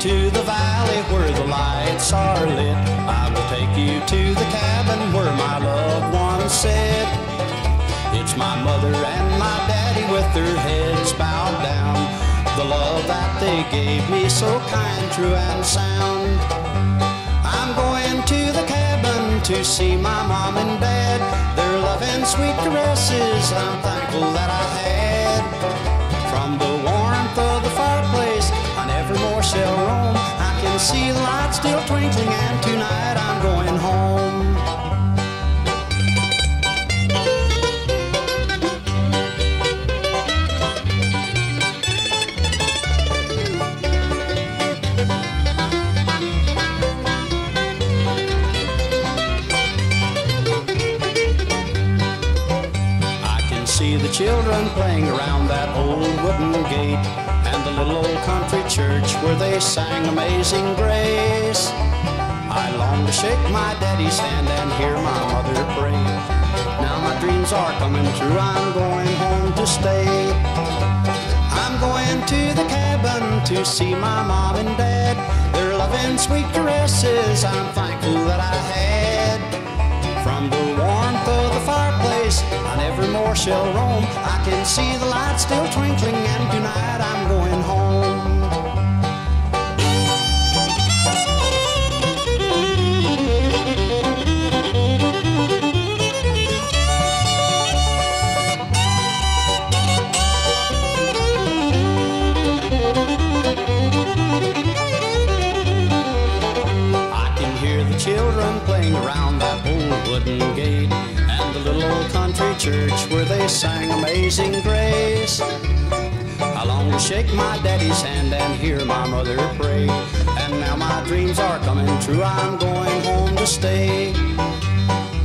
to the valley where the lights are lit. I will take you to the cabin where my loved ones sit. It's my mother and my daddy with their heads bowed down. The love that they gave me so kind, true and sound. I'm going to the cabin to see my mom and dad. Their loving sweet caresses I'm thankful that I had. The lights still twinkling, and tonight I'm going home. I can see the children playing around they sang Amazing Grace. I long to shake my daddy's hand and hear my mother pray. Now my dreams are coming true, I'm going home to stay. I'm going to the cabin to see my mom and dad. Their loving sweet caresses I'm thankful that I had. From the warmth of the fireplace, I never more shall roam. I can see the lights still twinkling, and tonight I'm going home. Wooden gate and the little old country church where they sang Amazing Grace. I long to shake my daddy's hand and hear my mother pray. And now my dreams are coming true, I'm going home to stay.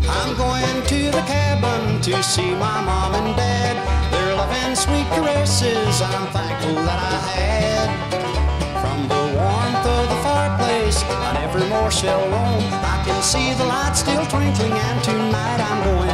I'm going to the cabin to see my mom and dad. Their loving sweet caresses I'm thankful that I had. From the warmth of the fireplace, I never more shall roam see the light still twinkling, and tonight I'm going.